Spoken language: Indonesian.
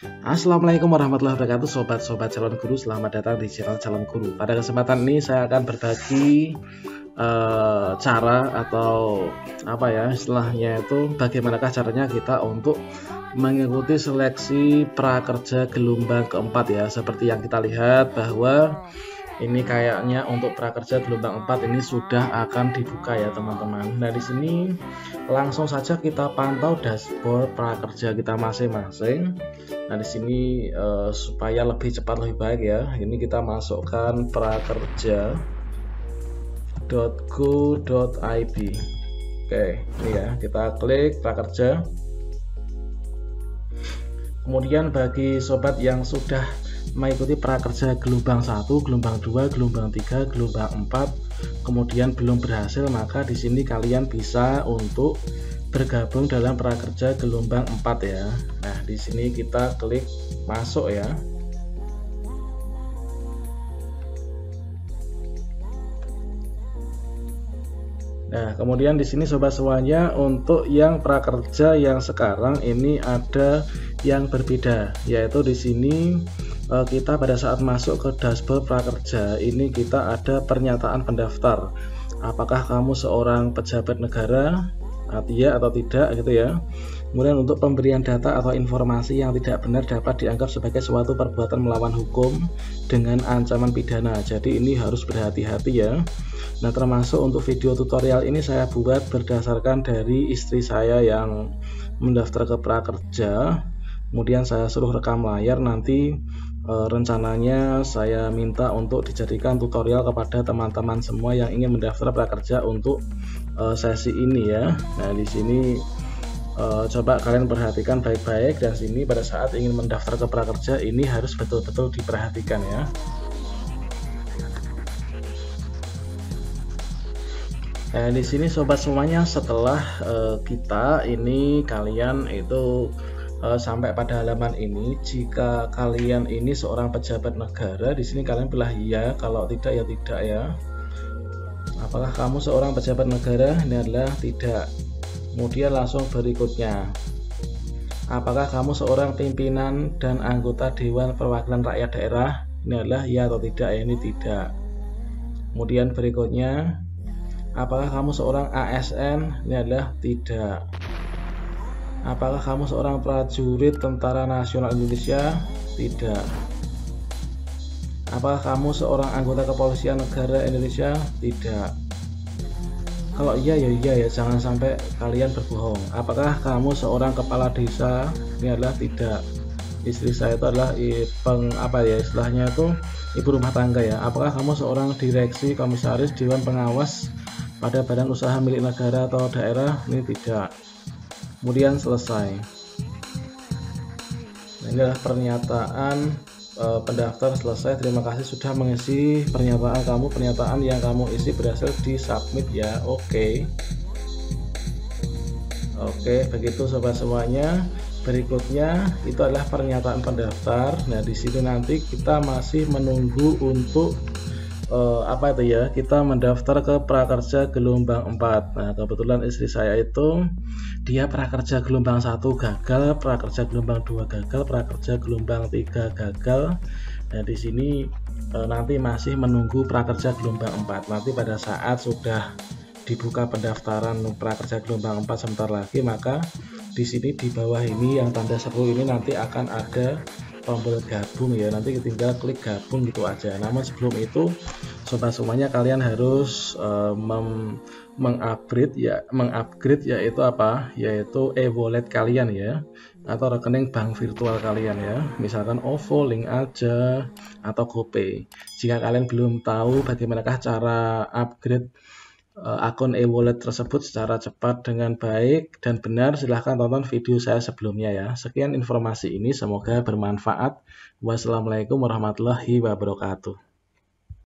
Assalamualaikum warahmatullahi wabarakatuh Sobat-sobat calon guru. Selamat datang di channel calon guru. Pada kesempatan ini saya akan berbagi uh, Cara atau Apa ya istilahnya itu Bagaimanakah caranya kita untuk Mengikuti seleksi prakerja gelombang keempat ya. Seperti yang kita lihat bahwa ini kayaknya untuk prakerja gelombang 4 ini sudah akan dibuka ya teman-teman. Nah di sini langsung saja kita pantau dashboard prakerja kita masing-masing. Nah di sini uh, supaya lebih cepat lebih baik ya, ini kita masukkan prakerja.go.id. Oke, ini ya kita klik prakerja. Kemudian bagi sobat yang sudah mengikuti prakerja gelombang 1, gelombang 2, gelombang 3, gelombang 4 kemudian belum berhasil maka di sini kalian bisa untuk bergabung dalam prakerja gelombang 4 ya. Nah, di sini kita klik masuk ya. Nah, kemudian di sini sobat semuanya untuk yang prakerja yang sekarang ini ada yang berbeda, yaitu di sini kita pada saat masuk ke dashboard prakerja ini kita ada pernyataan pendaftar. Apakah kamu seorang pejabat negara? Iya atau tidak gitu ya. Kemudian untuk pemberian data atau informasi yang tidak benar dapat dianggap sebagai suatu perbuatan melawan hukum dengan ancaman pidana. Jadi ini harus berhati-hati ya. Nah termasuk untuk video tutorial ini saya buat berdasarkan dari istri saya yang mendaftar ke prakerja. Kemudian saya suruh rekam layar nanti rencananya saya minta untuk dijadikan tutorial kepada teman-teman semua yang ingin mendaftar prakerja untuk e, sesi ini ya. Nah, di sini e, coba kalian perhatikan baik-baik dan sini pada saat ingin mendaftar ke prakerja ini harus betul-betul diperhatikan ya. Nah, di sini sobat semuanya setelah kita ini kalian itu uh, sampai pada halaman ini jika kalian ini seorang pejabat negara di sini kalian pilih ya kalau tidak ya tidak ya. Apakah kamu seorang pejabat negara? Ini adalah tidak. Kemudian langsung berikutnya. Apakah kamu seorang pimpinan dan anggota Dewan Perwakilan Rakyat Daerah? Ini adalah ya atau tidak ya ini tidak. Kemudian berikutnya. Apakah kamu seorang ASN ini adalah tidak Apakah kamu seorang prajurit Tentara Nasional Indonesia? Tidak. Apakah kamu seorang anggota kepolisian negara Indonesia? Tidak. Kalau iya ya iya ya, jangan sampai kalian berbohong. Apakah kamu seorang kepala desa? Ini adalah tidak. Istri saya itu adalah peng apa ya istilahnya itu ibu rumah tangga ya. Apakah kamu seorang direksi, komisaris, dewan pengawas pada badan usaha milik negara atau daerah? Ini tidak kemudian selesai. Nah, ini adalah pernyataan e, pendaftar selesai. Terima kasih sudah mengisi pernyataan kamu pernyataan yang kamu isi berhasil di submit ya. Oke. Okay. oke okay, begitu sobat semuanya. Berikutnya itu adalah pernyataan pendaftar. Nah di sini nanti kita masih menunggu untuk uh, apa itu ya? Kita mendaftar ke prakerja gelombang 4 nah kebetulan istri saya itu dia prakerja gelombang 1 gagal prakerja gelombang 2 gagal prakerja gelombang 3 gagal. Nah di sini uh, nanti masih menunggu prakerja gelombang 4 nanti pada saat sudah dibuka pendaftaran prakerja gelombang 4 sebentar lagi maka di sini di bawah ini yang tanda seru ini nanti akan ada tombol gabung ya. Nanti tinggal klik gabung gitu aja. Namun sebelum itu sobat semuanya kalian harus uh, mengupgrade ya mengupgrade yaitu apa? Yaitu e-wallet kalian ya atau rekening bank virtual kalian ya. Misalkan OVO, link aja atau GoPay. Jika kalian belum tahu bagaimanakah cara upgrade akun e-wallet tersebut secara cepat dengan baik dan benar silahkan tonton video saya sebelumnya ya. Sekian informasi ini semoga bermanfaat. Wassalamualaikum warahmatullahi wabarakatuh